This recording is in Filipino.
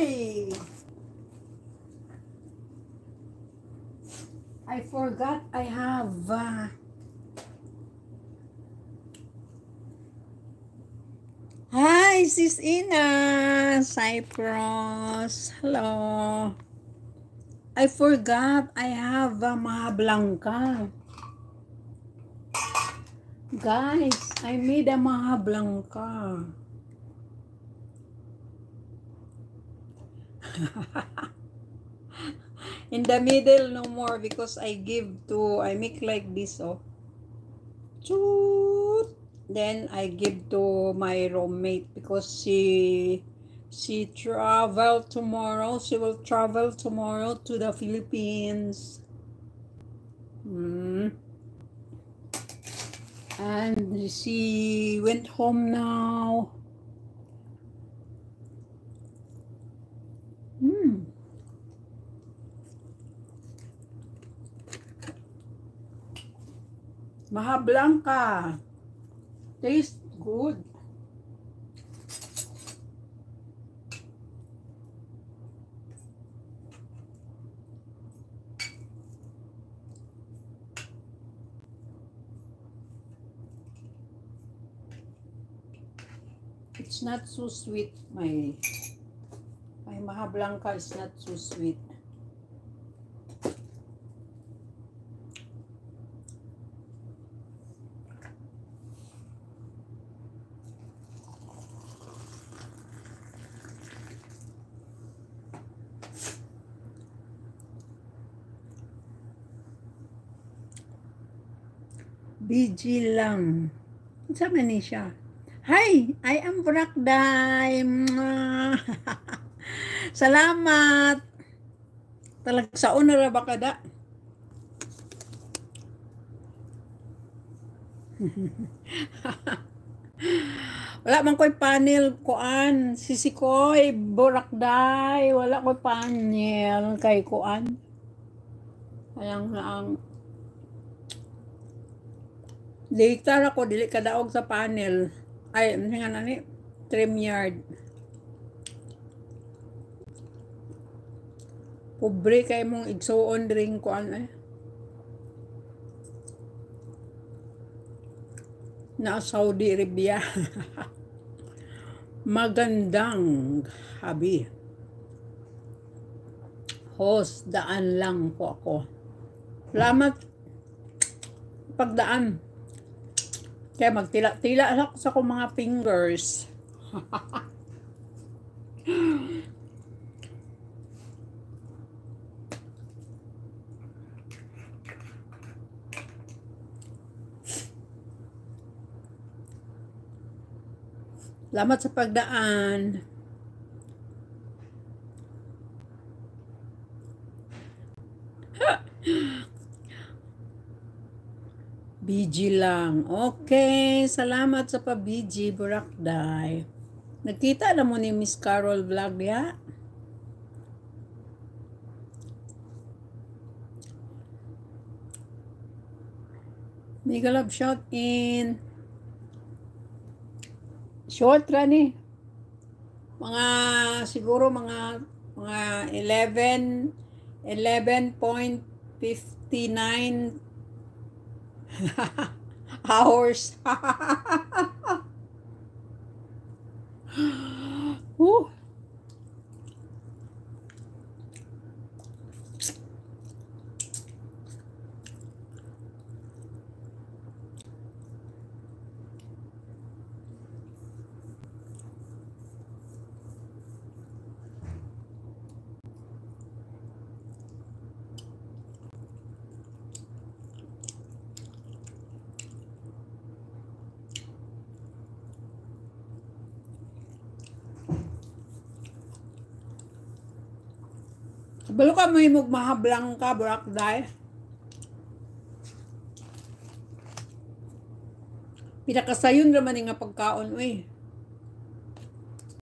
Ay! I forgot I have uh, Hi, Sis Ina! Cyprus! Hello! I forgot I have uh, Maha Blanca. Guys, I made a Maha Blanca. In the middle, no more because I give to, I make like this, oh. Choot. Then I give to my roommate because she she travel tomorrow. She will travel tomorrow to the Philippines. Hmm. And she went home now. Maha Blanca. Tastes good. It's not so sweet. My my Maha is not so sweet. BG lang. Sa ni siya? Hi, I am Brakday. Salamat. Talag sa una ra ba kada? Wala man ko'y panel kuan. Sisi ko'y Burakday. Wala ko'y panel kay kuan. Ayang ang Diktar ako, dili kadaog sa panel. Ay, nga na ni, trim yard. Pobre kay mong igsuon ring ko ano eh. Na Saudi Arabia. Magandang habi. Host, daan lang po ako. Salamat pagdaan. Kaya magtila-tila ako sa kong mga fingers. Salamat sa pagdaan. BG lang. Okay, salamat sa pa-BG, Burakday. Nagkita na mo ni Miss Carol Vlog ya? Mega love shout in. Short run Mga siguro mga mga 11 11.59 hours. Balo ka may magmahablang ka, burak dahil. Pinakasayon naman nga pagkaon, uy.